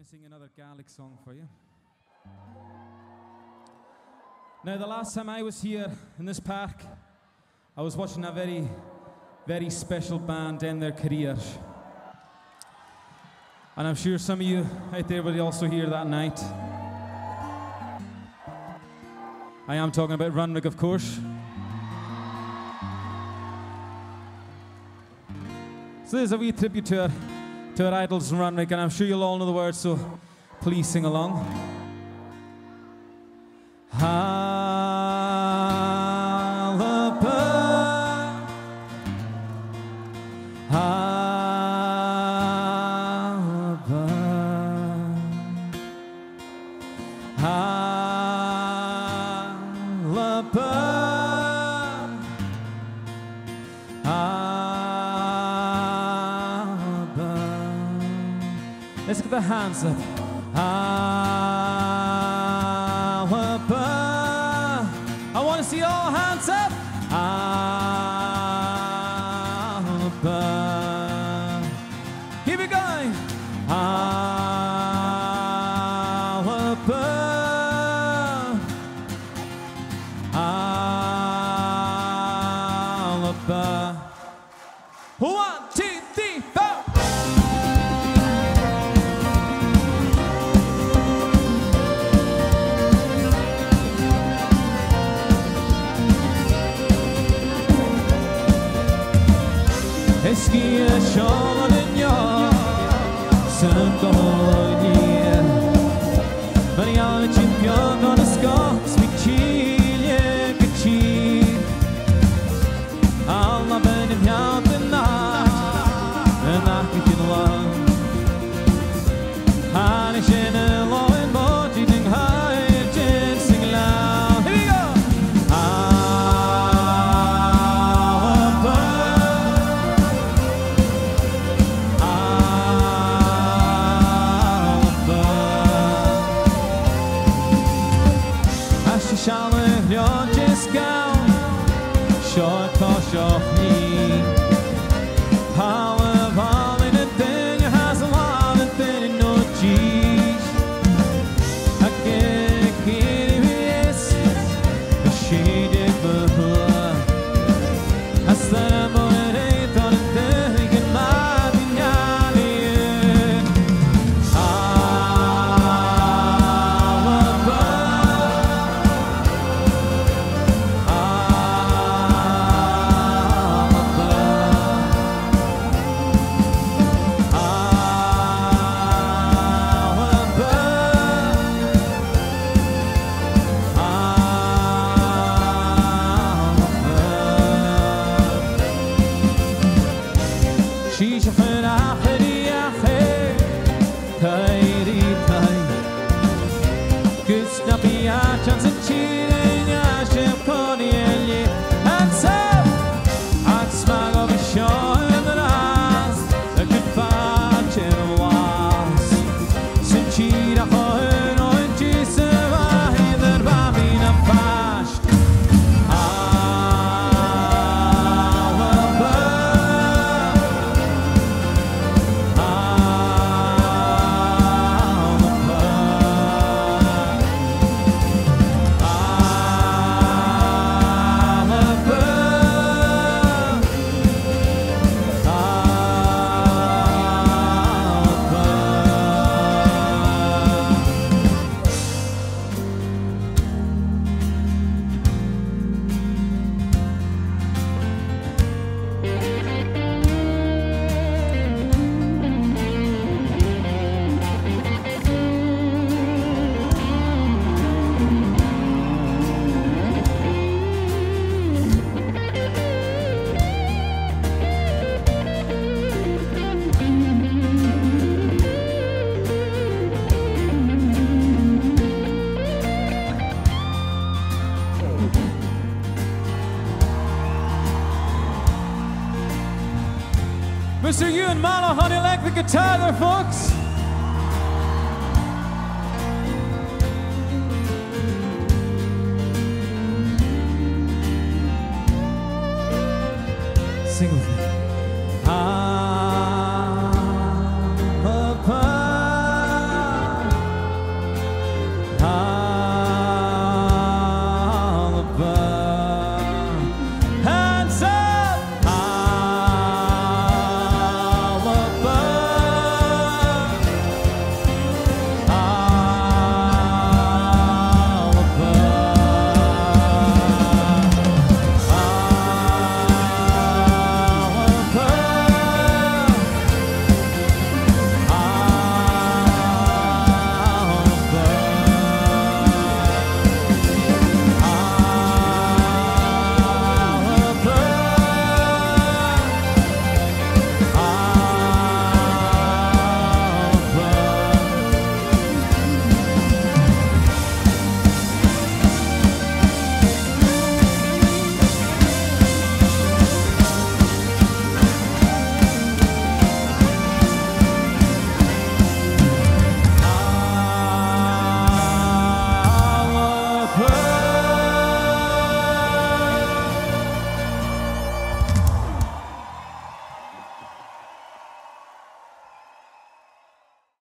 to sing another Gaelic song for you. Now, the last time I was here in this park, I was watching a very, very special band end their careers. And I'm sure some of you out there were also here that night. I am talking about Runrig, of course. So there's a wee tribute to our, to our idols in Runrig, and I'm sure you'll all know the words, so please sing along. Halaba. Let's get the hands up. Abba. I want to see all hands up. Abba. Keep it going. Abba. Alaba. One, Eski yaşamadın ya Sen koydiye Yon jiskau Short kosh ni Power Guds nabiatan sin Mr. Ewan honey, like the guitar there, folks. Sing with me.